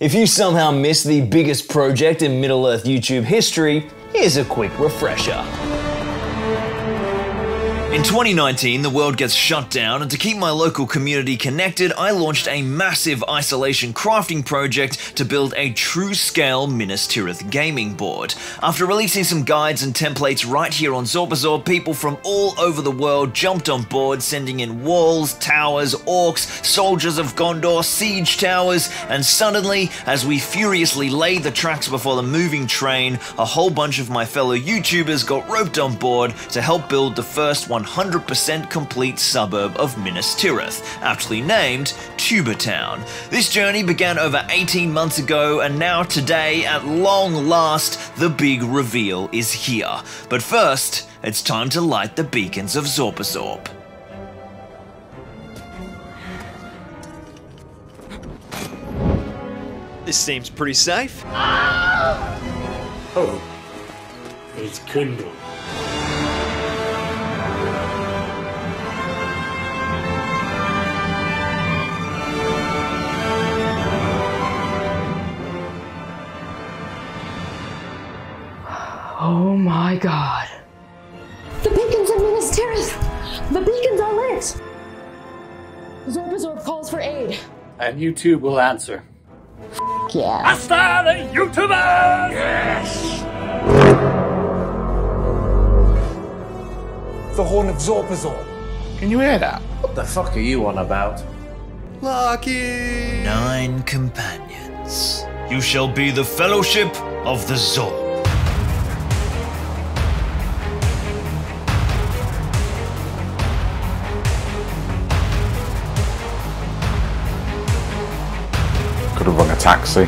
If you somehow missed the biggest project in Middle Earth YouTube history, here's a quick refresher. In 2019, the world gets shut down, and to keep my local community connected, I launched a massive isolation crafting project to build a true scale Minas Tirith gaming board. After releasing some guides and templates right here on Zorpazorp, people from all over the world jumped on board, sending in walls, towers, orcs, soldiers of Gondor, siege towers, and suddenly, as we furiously laid the tracks before the moving train, a whole bunch of my fellow YouTubers got roped on board to help build the first 100% complete suburb of Minas Tirith, aptly named Tubertown. This journey began over 18 months ago, and now today, at long last, the big reveal is here. But first, it's time to light the beacons of Zorpazorp. This seems pretty safe. Oh, it's Kindle. And YouTube will answer. Yeah. Hasta the YouTubers! Yes! The Horn of Zorpazorp. Can you hear that? What the fuck are you on about? Lucky! Nine companions. You shall be the fellowship of the Zorp. Could have rung a taxi.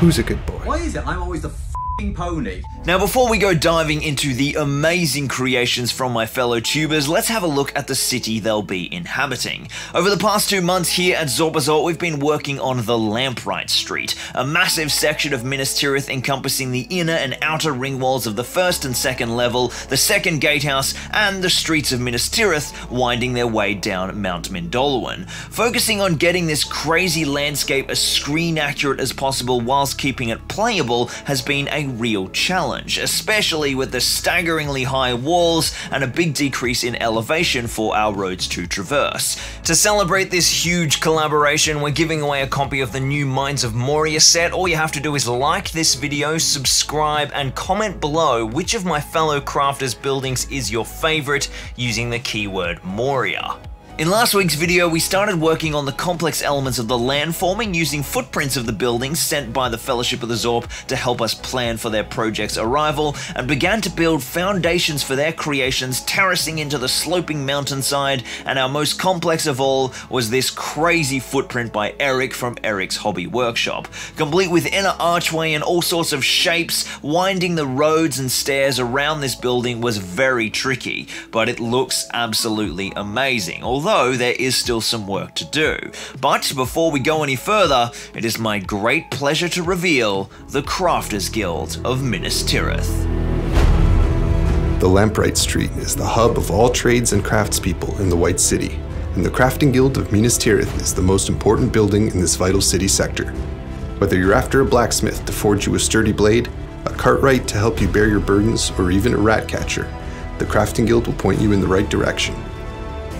Who's a good boy? Why is it I'm always the f***ing pony? Now, before we go diving into the amazing creations from my fellow tubers, let's have a look at the city they'll be inhabiting. Over the past two months here at Zorpazorp, we've been working on the Lampwright Street, a massive section of Minas Tirith encompassing the inner and outer ring walls of the first and second level, the second gatehouse, and the streets of Minas Tirith winding their way down Mount Mindolluin. Focusing on getting this crazy landscape as screen accurate as possible whilst keeping it playable has been a real challenge especially with the staggeringly high walls and a big decrease in elevation for our roads to traverse. To celebrate this huge collaboration, we're giving away a copy of the new Mines of Moria set. All you have to do is like this video, subscribe, and comment below which of my fellow crafters' buildings is your favorite using the keyword Moria. In last week's video, we started working on the complex elements of the landforming using footprints of the buildings sent by the Fellowship of the Zorp to help us plan for their project's arrival, and began to build foundations for their creations terracing into the sloping mountainside, and our most complex of all was this crazy footprint by Eric from Eric's Hobby Workshop, complete with inner archway and all sorts of shapes, winding the roads and stairs around this building was very tricky, but it looks absolutely amazing, although there is still some work to do. But before we go any further, it is my great pleasure to reveal the Crafters Guild of Minas Tirith. The Lampwright Street is the hub of all trades and craftspeople in the White City, and the Crafting Guild of Minas Tirith is the most important building in this vital city sector. Whether you're after a blacksmith to forge you a sturdy blade, a cartwright to help you bear your burdens, or even a rat catcher, the Crafting Guild will point you in the right direction.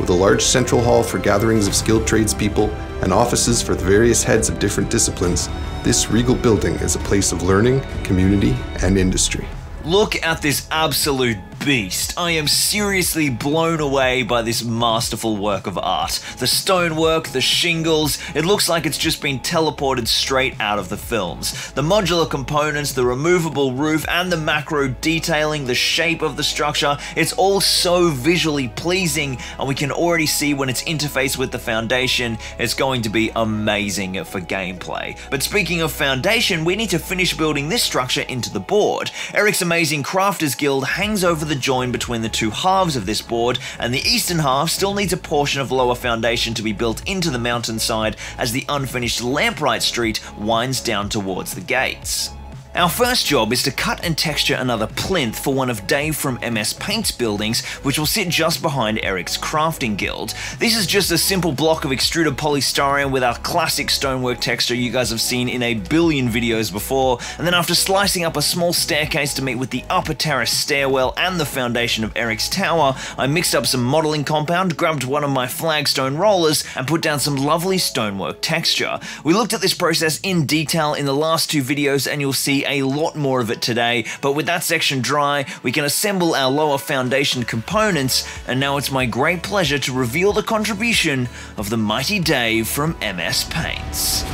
With a large central hall for gatherings of skilled tradespeople and offices for the various heads of different disciplines, this regal building is a place of learning, community, and industry. Look at this absolute beast. I am seriously blown away by this masterful work of art. The stonework, the shingles, it looks like it's just been teleported straight out of the films. The modular components, the removable roof, and the macro detailing, the shape of the structure, it's all so visually pleasing, and we can already see when it's interfaced with the foundation, it's going to be amazing for gameplay. But speaking of foundation, we need to finish building this structure into the board. Eric's Amazing Crafters Guild hangs over the join between the two halves of this board, and the eastern half still needs a portion of lower foundation to be built into the mountainside as the unfinished Lampwright Street winds down towards the gates. Our first job is to cut and texture another plinth for one of Dave from MS Paint's buildings, which will sit just behind Eric's crafting guild. This is just a simple block of extruded polystyrene with our classic stonework texture you guys have seen in a billion videos before, and then after slicing up a small staircase to meet with the upper terrace stairwell and the foundation of Eric's tower, I mixed up some modeling compound, grabbed one of my flagstone rollers, and put down some lovely stonework texture. We looked at this process in detail in the last two videos and you'll see a lot more of it today, but with that section dry, we can assemble our lower foundation components, and now it's my great pleasure to reveal the contribution of the mighty Dave from MS Paints.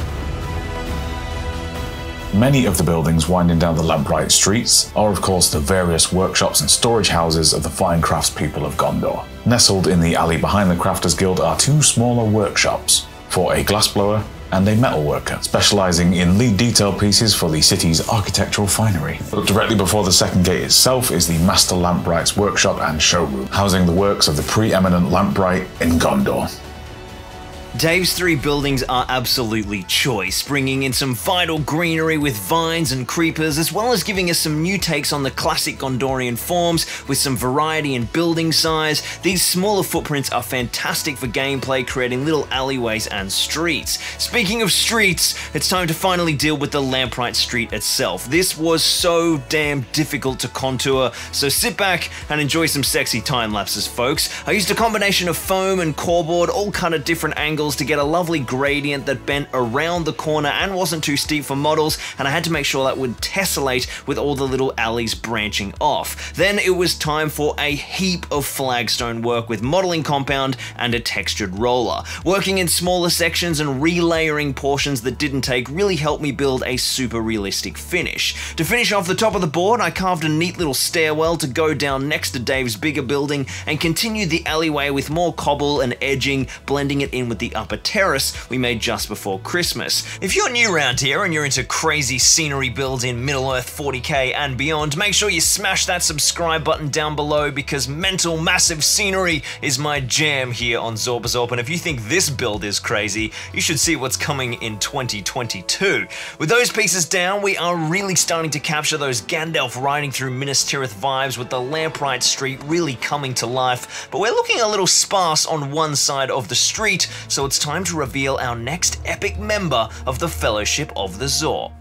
Many of the buildings winding down the Lamplight streets are, of course, the various workshops and storage houses of the fine craftspeople of Gondor. Nestled in the alley behind the Crafters Guild are two smaller workshops for a glassblower and a metalworker, specializing in lead detail pieces for the city's architectural finery. Directly before the second gate itself is the Master Lampwright's workshop and showroom, housing the works of the preeminent lampwright in Gondor. Dave's three buildings are absolutely choice, bringing in some vital greenery with vines and creepers, as well as giving us some new takes on the classic Gondorian forms with some variety in building size. These smaller footprints are fantastic for gameplay, creating little alleyways and streets. Speaking of streets, it's time to finally deal with the Lampwright Street itself. This was so damn difficult to contour, so sit back and enjoy some sexy time lapses, folks. I used a combination of foam and coreboard, all cut at different angles to get a lovely gradient that bent around the corner and wasn't too steep for models, and I had to make sure that would tessellate with all the little alleys branching off. Then it was time for a heap of flagstone work with modelling compound and a textured roller. Working in smaller sections and relayering portions that didn't take really helped me build a super realistic finish. To finish off the top of the board, I carved a neat little stairwell to go down next to Dave's bigger building and continued the alleyway with more cobble and edging, blending it in with the upper terrace we made just before Christmas. If you're new around here and you're into crazy scenery builds in Middle Earth 40k and beyond, make sure you smash that subscribe button down below because mental massive scenery is my jam here on Zorpazorp. And if you think this build is crazy, you should see what's coming in 2022. With those pieces down, we are really starting to capture those Gandalf riding through Minas Tirith vibes with the Lampwright Street really coming to life. But we're looking a little sparse on one side of the street, so it's time to reveal our next epic member of the Fellowship of the Zorp.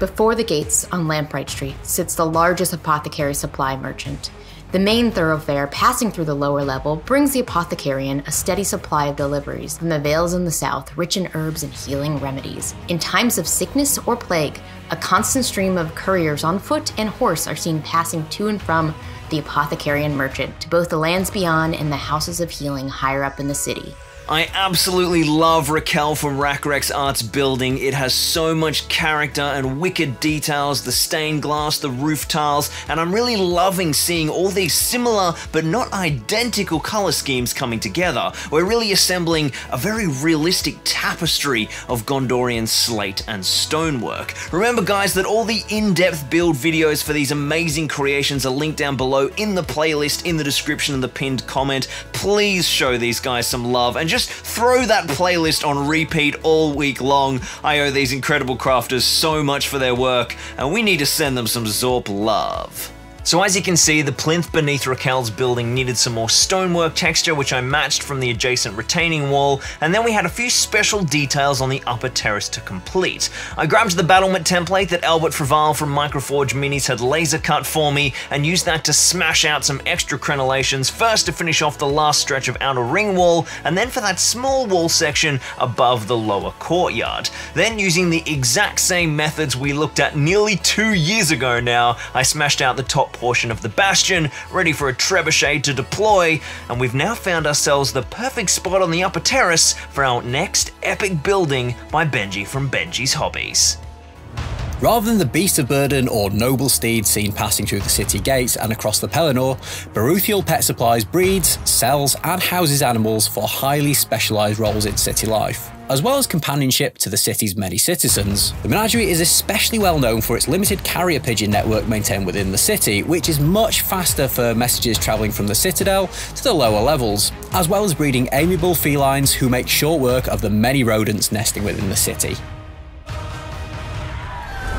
Before the gates on Lampwright Street sits the largest apothecary supply merchant. The main thoroughfare passing through the lower level brings the apothecarian a steady supply of deliveries from the vales in the south, rich in herbs and healing remedies. In times of sickness or plague, a constant stream of couriers on foot and horse are seen passing to and from the apothecary and merchant to both the lands beyond and the houses of healing higher up in the city. I absolutely love Raquel from Rackrex Arts building. It has so much character and wicked details, the stained glass, the roof tiles, and I'm really loving seeing all these similar but not identical color schemes coming together. We're really assembling a very realistic tapestry of Gondorian slate and stonework. Remember guys that all the in-depth build videos for these amazing creations are linked down below in the playlist in the description and the pinned comment. Please show these guys some love and just throw that playlist on repeat all week long. I owe these incredible crafters so much for their work, and we need to send them some Zorp love. So as you can see, the plinth beneath Raquel's building needed some more stonework texture, which I matched from the adjacent retaining wall, and then we had a few special details on the upper terrace to complete. I grabbed the battlement template that Albert Fraval from Microforge Minis had laser cut for me, and used that to smash out some extra crenellations, first to finish off the last stretch of outer ring wall, and then for that small wall section above the lower courtyard. Then using the exact same methods we looked at nearly two years ago now, I smashed out the top portion of the bastion, ready for a trebuchet to deploy, and we've now found ourselves the perfect spot on the upper terrace for our next epic building by Benji from Benji's Hobbies. Rather than the beast of burden or noble steed seen passing through the city gates and across the Pelennor, Baruthial Pet Supplies breeds, sells, and houses animals for highly specialised roles in city life. As well as companionship to the city's many citizens, the menagerie is especially well known for its limited carrier pigeon network maintained within the city, which is much faster for messages travelling from the citadel to the lower levels, as well as breeding amiable felines who make short work of the many rodents nesting within the city.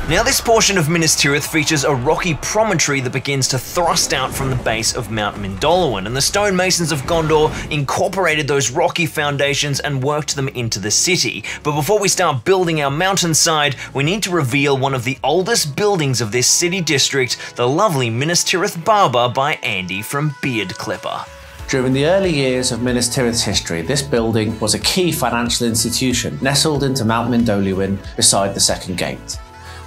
Now this portion of Minas Tirith features a rocky promontory that begins to thrust out from the base of Mount Mindolluin, and the stonemasons of Gondor incorporated those rocky foundations and worked them into the city. But before we start building our mountainside, we need to reveal one of the oldest buildings of this city district, the lovely Minas Tirith Barber by Andy from Beard Clipper. During the early years of Minas Tirith's history, this building was a key financial institution nestled into Mount Mindolluin beside the Second Gate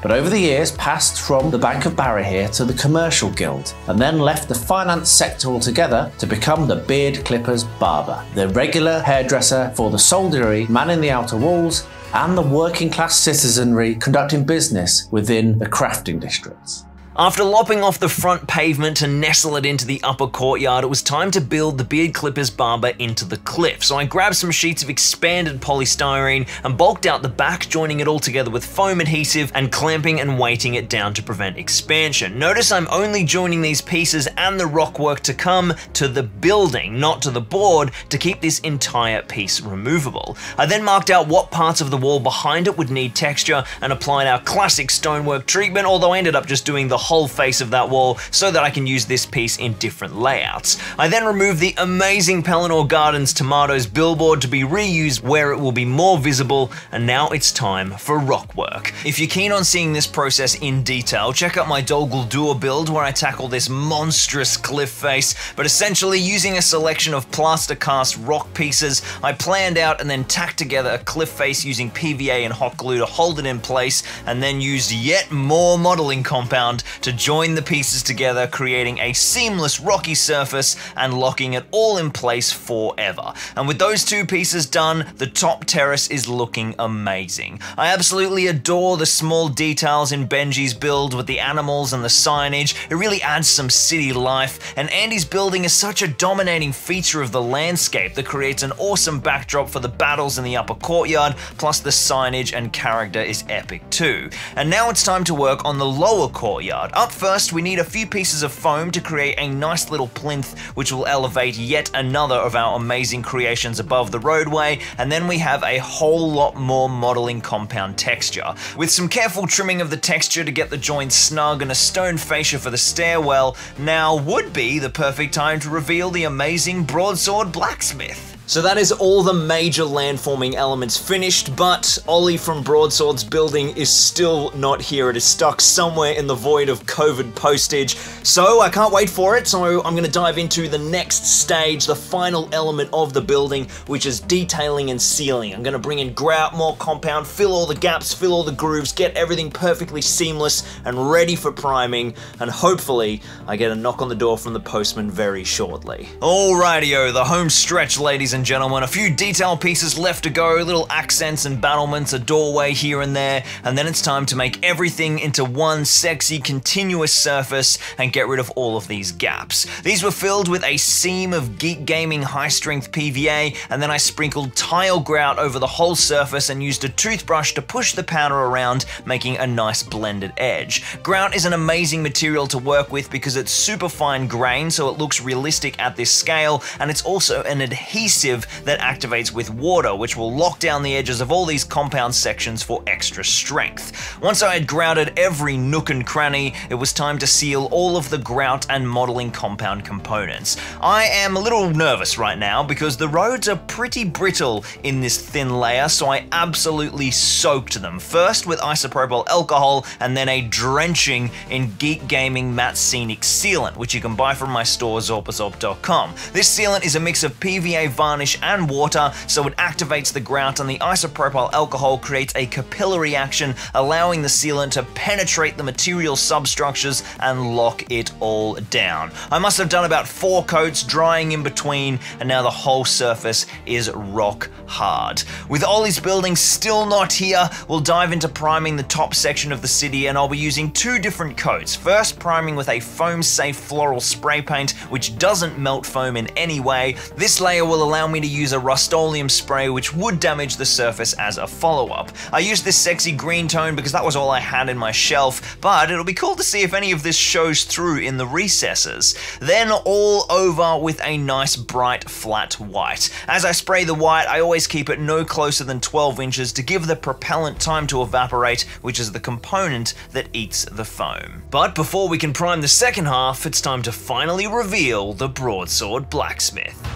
but over the years passed from the Bank of Barahir to the Commercial Guild, and then left the finance sector altogether to become the Beard Clippers Barber, the regular hairdresser for the soldiery manning the outer walls and the working class citizenry conducting business within the crafting districts. After lopping off the front pavement to nestle it into the upper courtyard, it was time to build the Beard Clippers Barber into the cliff. So I grabbed some sheets of expanded polystyrene and bulked out the back, joining it all together with foam adhesive and clamping and weighting it down to prevent expansion. Notice I'm only joining these pieces and the rock work to come to the building, not to the board, to keep this entire piece removable. I then marked out what parts of the wall behind it would need texture and applied our classic stonework treatment, although I ended up just doing the whole face of that wall so that I can use this piece in different layouts. I then removed the amazing Pelennor Gardens Tomatoes billboard to be reused where it will be more visible, and now it's time for rock work. If you're keen on seeing this process in detail, check out my Dol Guldur build where I tackle this monstrous cliff face, but essentially using a selection of plaster cast rock pieces, I planned out and then tacked together a cliff face using PVA and hot glue to hold it in place, and then used yet more modeling compound to join the pieces together, creating a seamless rocky surface and locking it all in place forever. And with those two pieces done, the top terrace is looking amazing. I absolutely adore the small details in Benji's build with the animals and the signage. It really adds some city life, and Andy's building is such a dominating feature of the landscape that creates an awesome backdrop for the battles in the upper courtyard, plus the signage and character is epic too. And now it's time to work on the lower courtyard. Up first, we need a few pieces of foam to create a nice little plinth which will elevate yet another of our amazing creations above the roadway, and then we have a whole lot more modeling compound texture. With some careful trimming of the texture to get the joints snug and a stone fascia for the stairwell, now would be the perfect time to reveal the amazing broadsword blacksmith. So that is all the major landforming elements finished, but Ollie from Broadsword's building is still not here. It is stuck somewhere in the void of COVID postage. So I can't wait for it, so I'm gonna dive into the next stage, the final element of the building, which is detailing and sealing. I'm gonna bring in grout, more compound, fill all the gaps, fill all the grooves, get everything perfectly seamless and ready for priming, and hopefully I get a knock on the door from the postman very shortly. Alrighty-o, the home stretch, ladies and and gentlemen. A few detail pieces left to go, little accents and battlements, a doorway here and there, and then it's time to make everything into one sexy, continuous surface and get rid of all of these gaps. These were filled with a seam of Geek Gaming high strength PVA, and then I sprinkled tile grout over the whole surface and used a toothbrush to push the powder around, making a nice blended edge. Grout is an amazing material to work with because it's super fine grain, so it looks realistic at this scale, and it's also an adhesive that activates with water, which will lock down the edges of all these compound sections for extra strength. Once I had grouted every nook and cranny, it was time to seal all of the grout and modeling compound components. I am a little nervous right now because the roads are pretty brittle in this thin layer, so I absolutely soaked them. First with isopropyl alcohol and then a drenching in Geek Gaming Matte Scenic Sealant, which you can buy from my store zorpazorp.com. This sealant is a mix of PVA varnish varnish and water, so it activates the grout and the isopropyl alcohol creates a capillary action, allowing the sealant to penetrate the material substructures and lock it all down. I must have done about four coats, drying in between, and now the whole surface is rock hard. With Ollie's building still not here, we'll dive into priming the top section of the city and I'll be using two different coats. First, priming with a foam-safe floral spray paint, which doesn't melt foam in any way. This layer will allow allow me to use a Rust-Oleum spray which would damage the surface as a follow-up. I used this sexy green tone because that was all I had in my shelf, but it'll be cool to see if any of this shows through in the recesses. Then all over with a nice bright flat white. As I spray the white, I always keep it no closer than 12 inches to give the propellant time to evaporate, which is the component that eats the foam. But before we can prime the second half, it's time to finally reveal the broadsword blacksmith.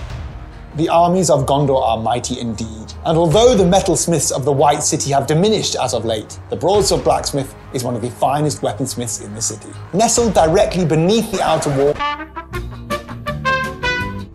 The armies of Gondor are mighty indeed, and although the metalsmiths of the White City have diminished as of late, the broadsword blacksmith is one of the finest weaponsmiths in the city. Nestled directly beneath the outer wall.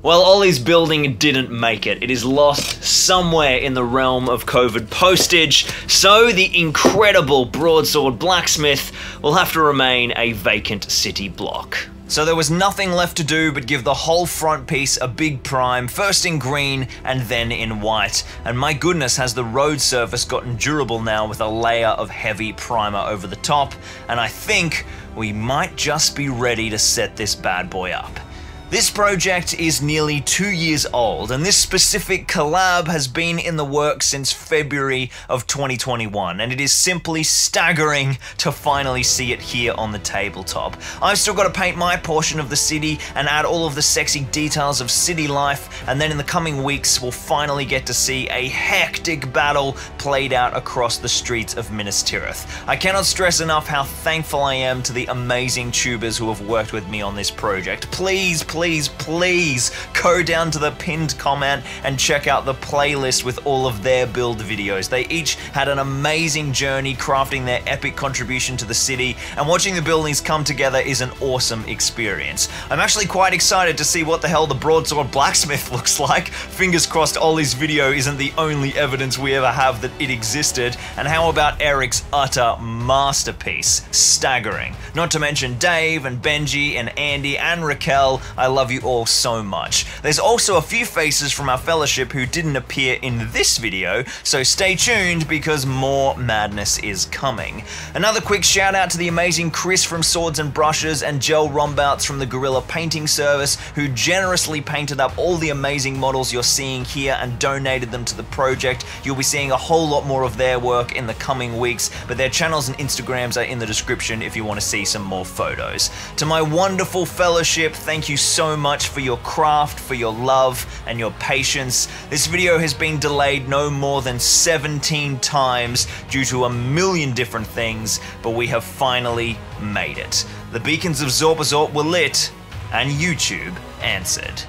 Well, Ollie's building didn't make it. It is lost somewhere in the realm of COVID postage, so the incredible broadsword blacksmith will have to remain a vacant city block. So there was nothing left to do but give the whole front piece a big prime, first in green and then in white. And my goodness, has the road surface gotten durable now with a layer of heavy primer over the top, and I think we might just be ready to set this bad boy up. This project is nearly two years old, and this specific collab has been in the works since February of 2021, and it is simply staggering to finally see it here on the tabletop. I've still got to paint my portion of the city and add all of the sexy details of city life, and then in the coming weeks, we'll finally get to see a hectic battle played out across the streets of Minas Tirith. I cannot stress enough how thankful I am to the amazing tubers who have worked with me on this project. Please, please, please please go down to the pinned comment and check out the playlist with all of their build videos. They each had an amazing journey crafting their epic contribution to the city, and watching the buildings come together is an awesome experience. I'm actually quite excited to see what the hell the broadsword blacksmith looks like. Fingers crossed Ollie's video isn't the only evidence we ever have that it existed, and how about Eric's utter masterpiece? Staggering. Not to mention Dave and Benji and Andy and Raquel. Love you all so much. There's also a few faces from our fellowship who didn't appear in this video, so stay tuned because more madness is coming. Another quick shout out to the amazing Chris from Swords and Brushes and Gel Rombouts from the Gorilla Painting Service who generously painted up all the amazing models you're seeing here and donated them to the project. You'll be seeing a whole lot more of their work in the coming weeks, but their channels and Instagrams are in the description if you want to see some more photos. To my wonderful fellowship, thank you so much for your craft, for your love, and your patience. This video has been delayed no more than 17 times due to a million different things, but we have finally made it. The beacons of Zorpazorp were lit, and YouTube answered.